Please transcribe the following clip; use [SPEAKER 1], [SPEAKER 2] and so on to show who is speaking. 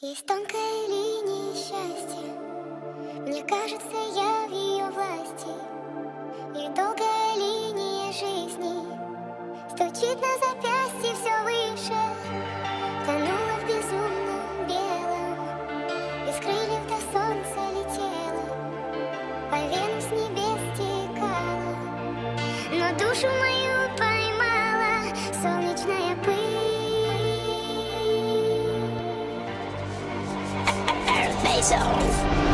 [SPEAKER 1] Есть тонкая линия счастья Мне кажется, я в ее власти. И долгая линия жизни. Стучит на запястье все выше. Тонула в безумном белом. Без крыльев до солнца летела. По венам с небес текала. Но душу мою
[SPEAKER 2] myself.